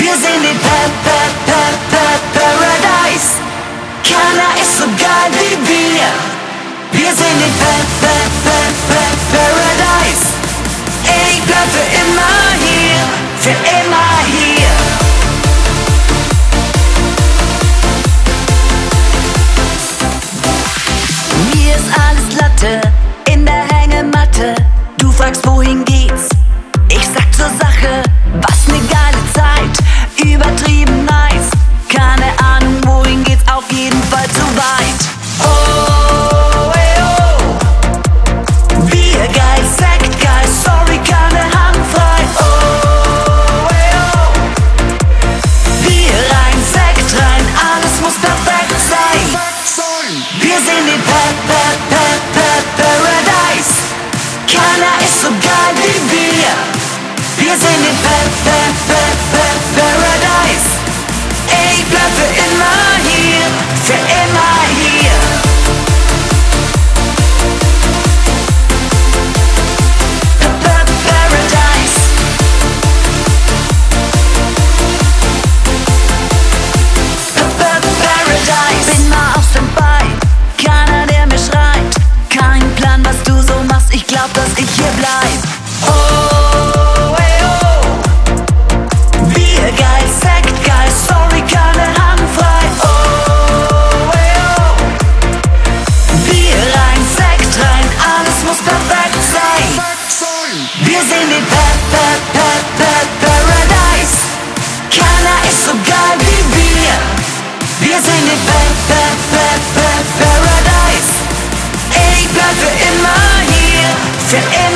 Wir sehen wie pa pa pa pa Paradise. Keiner ist so geil wie wir. Wir sehen wie pa pa pa pa Paradise. Ich bleib für immer hier, für immer hier. Mir ist alles Latte in der Hängematte. Du fragst, wohin geht Übertrieben nice, keine Ahnung wohin geht's, auf jeden Fall zu weit. Oh. to end.